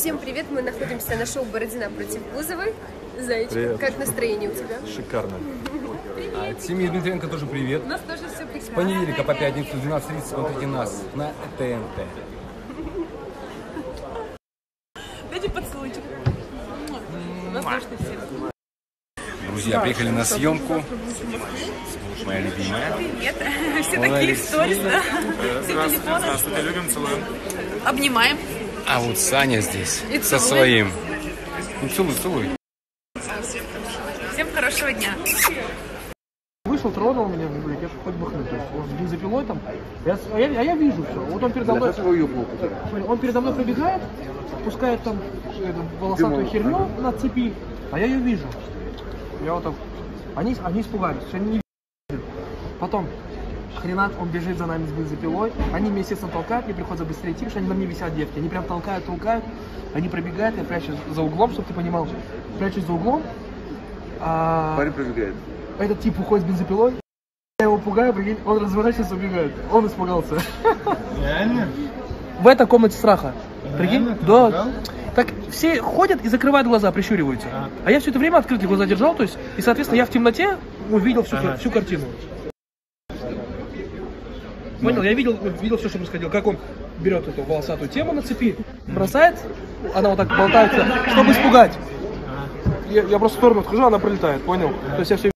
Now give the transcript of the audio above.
Всем привет, мы находимся на шоу «Бородина против Бузовой». Зайчик, Привет. как настроение у тебя? Шикарно. А, Тиме Дмитриенко тоже привет. У нас тоже все прекрасно. С понедельника по пятницу в 12.30 смотрите нас на ТНТ. Дайте поцелуйчик. Воздушный всем. Друзья, приехали на съемку. Моя любимая. Привет. Все Ой, такие в сторис, да? Все телефоны. Здравствуйте, любим, целуем. Обнимаем. А вот Саня здесь И со своим. Ну целуй, целуй. Всем хорошего дня. Вышел, тронул меня, говорю, я ж хоть есть он с бензопилой там, я, а, я, а я вижу все. Вот он передо мной, смотри, он передо мной пробегает, пускает там эту волосатую херню на цепи, а я ее вижу. Я вот так, они, они испугались, они не видят. Потом, хренат, он бежит за нами с бензопилой, они меня, естественно, толкают, мне приходится быстрее идти, потому что они на мне висят девки. Они прям толкают, толкают, они пробегают, я прячусь за углом, чтобы ты понимал, прячусь за углом. А... Парень пробегает. Этот тип уходит с бензопилой. Я его пугаю, прикинь, он разворачивается, убегает. Он испугался. Реально? В этой комнате страха. Прикинь? Да. Так все ходят и закрывают глаза, прищуриваются. А я все это время открытые глаза держал, то есть, и, соответственно, я в темноте увидел всю, всю картину. Понял, я видел, видел все, что происходило. Как он берет эту волосатую тему на цепи, бросает, она вот так болтается, чтобы испугать. Я, я просто в сторону отхожу, она пролетает, понял? То есть я все